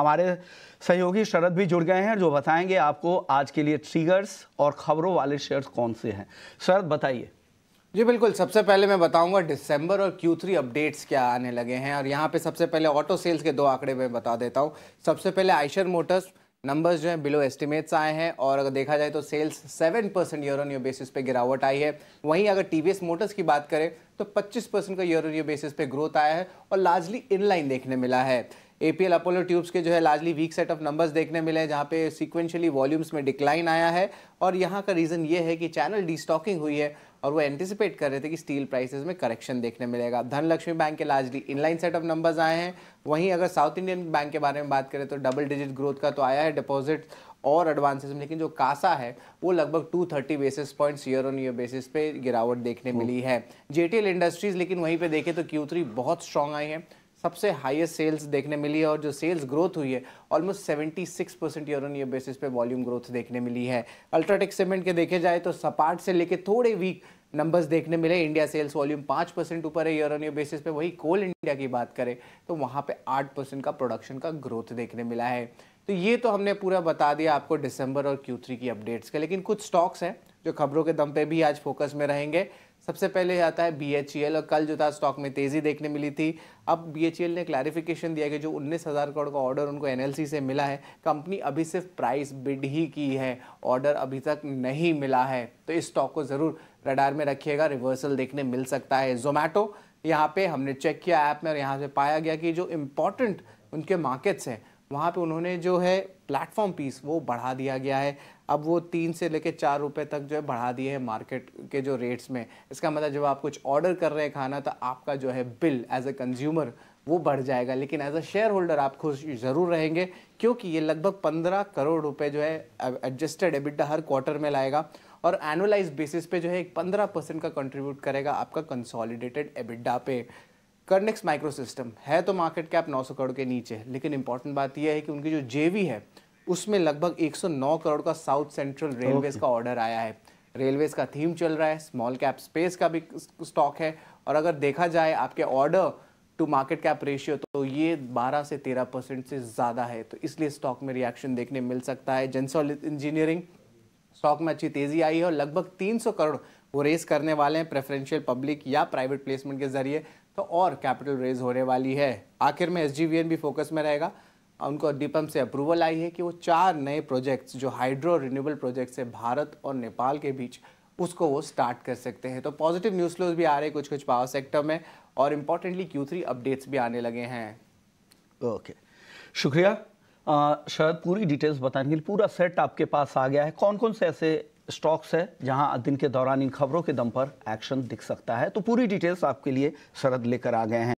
हमारे सहयोगी शरद भी जुड़ गए हैं जो बताएँगे आपको आज के लिए ट्रिगर्स और खबरों वाले शेयर्स कौन से हैं। शरद, बताइए। जी, बिल्कुल। सबसे पहले मैं बताऊँगा दिसंबर और Q3 अपडेट्स क्या आने लगे हैं और यहाँ पे सबसे पहले ऑटो सेल्स के दो आंकड़े मैं बता देता हूँ। सबसे पहले आइशर मोटर्स नंबर्स जो हैं बिलो एस्टिमेट्स आए हैं और अगर देखा जाए तो sales seven percent year on year basis पे गिरावट आई है। वहीं अगर टीवीएस मोटर्स की बात करें तो 25 परसेंट का ईयर ऑन ईयर बेसिस पे ग्रोथ आया है और लार्जली इनलाइन देखने मिला है। एपीएल अपोलो ट्यूब्स के जो है largely weak set of numbers देखने मिले हैं, जहाँ पे सिक्वेंशली वॉल्यूम्स में डिक्लाइन आया है। और यहाँ का रीज़न ये है कि चैनल डिस्टॉकिंग हुई है और वो एंटिसिपेट कर रहे थे कि स्टील प्राइसेस में करेक्शन देखने मिलेगा। धनलक्ष्मी बैंक के largely inline set of numbers आए हैं। वहीं अगर साउथ इंडियन बैंक के बारे में बात करें तो डबल डिजिट ग्रोथ का तो आया है डिपॉजिट और एडवांसेस में। लेकिन जो कासा है, वो लगभग 230 basis points year on year basis पे गिरावट देखने मिली है। जेटीएल इंडस्ट्रीज़ लेकिन वहीं पे देखें तो क्यू बहुत स्ट्रांग आई है। सबसे हाईएस्ट सेल्स देखने मिली है और जो सेल्स ग्रोथ हुई है almost 76 percent year on year basis पे वॉल्यूम ग्रोथ देखने मिली है। अल्ट्राटेक सीमेंट के देखे जाए तो सपाट से लेके थोड़े वीक नंबर्स देखने मिले। इंडिया सेल्स वॉल्यूम पाँच परसेंट ऊपर है ईयर ऑन ईयर बेसिस पे। वही कोल इंडिया की बात करें तो वहाँ पे आठ परसेंट का प्रोडक्शन का ग्रोथ देखने मिला है। तो ये तो हमने पूरा बता दिया आपको दिसंबर और क्यू की अपडेट्स के लेकिन कुछ स्टॉक्स हैं जो खबरों के दम पे भी आज फोकस में रहेंगे। सबसे पहले आता है बी और कल जो था स्टॉक में तेज़ी देखने मिली थी। अब बी ने क्लैरिफिकेशन दिया कि जो उन्नीस हज़ार करोड़ का ऑर्डर उनको एनएलसी से मिला है। कंपनी अभी सिर्फ़ प्राइस बिड ही की है। ऑर्डर अभी तक नहीं मिला है। तो इस स्टॉक को ज़रूर रडार में रखिएगा। रिवर्सल देखने मिल सकता है। जोमेटो यहाँ पे हमने चेक किया ऐप में और यहाँ से पाया गया कि जो इम्पोर्टेंट उनके मार्केट्स हैं वहाँ पे उन्होंने जो है प्लेटफॉर्म पीस वो बढ़ा दिया गया है। अब वो तीन से लेकर चार रुपये तक जो है बढ़ा दिए हैं मार्केट के जो रेट्स में। इसका मतलब जब आप कुछ ऑर्डर कर रहे हैं खाना तो आपका जो है बिल एज ए कंज्यूमर वो बढ़ जाएगा। लेकिन एज अ शेयर होल्डर आप खुश ज़रूर रहेंगे, क्योंकि ये लगभग पंद्रह करोड़ रुपए जो है एडजस्टेड एबिटा हर क्वार्टर में लाएगा और एनुअलाइज बेसिस पे जो है एक पंद्रह परसेंट का कंट्रीब्यूट करेगा आपका कंसोलिडेटेड एबिडा पे। करनेक्स माइक्रो सिस्टम है तो मार्केट कैप 900 करोड़ के नीचे लेकिन इंपॉर्टेंट बात यह है कि उनकी जो जेवी है उसमें लगभग 109 करोड़ का साउथ सेंट्रल रेलवेज का ऑर्डर आया है। रेलवेज का थीम चल रहा है स्मॉल कैप स्पेस का भी स्टॉक है और अगर देखा जाए आपके order to market cap ratio तो ये 12 से 13 परसेंट से ज़्यादा है। तो इसलिए स्टॉक में रिएक्शन देखने मिल सकता है। जेंसॉल इंजीनियरिंग स्टॉक में अच्छी तेज़ी आई है और लगभग 300 करोड़ वो रेस करने वाले हैं प्रेफरेंशियल पब्लिक या प्राइवेट प्लेसमेंट के ज़रिए। तो और कैपिटल रेज होने वाली है। आखिर में एस भी फोकस में रहेगा। उनको डीपम से अप्रूवल आई है कि वो चार नए प्रोजेक्ट्स जो हाइड्रो रिन्यूएबल प्रोजेक्ट्स है, भारत और नेपाल के बीच, उसको वो स्टार्ट कर सकते हैं। तो पॉजिटिव न्यूज़ फ्लोज भी आ रहे हैं कुछ कुछ पावर सेक्टर में और इम्पोर्टेंटली क्यू थ्री अपडेट्स भी आने लगे हैं। ओके शुक्रिया। शायद पूरी डिटेल्स बताने के लिए पूरा सेट आपके पास आ गया है। कौन कौन से ऐसे स्टॉक्स है, जहाँ दिन के दौरान इन खबरों के दम पर एक्शन दिख सकता है। तो पूरी डिटेल्स आपके लिए शरद लेकर आ गए हैं।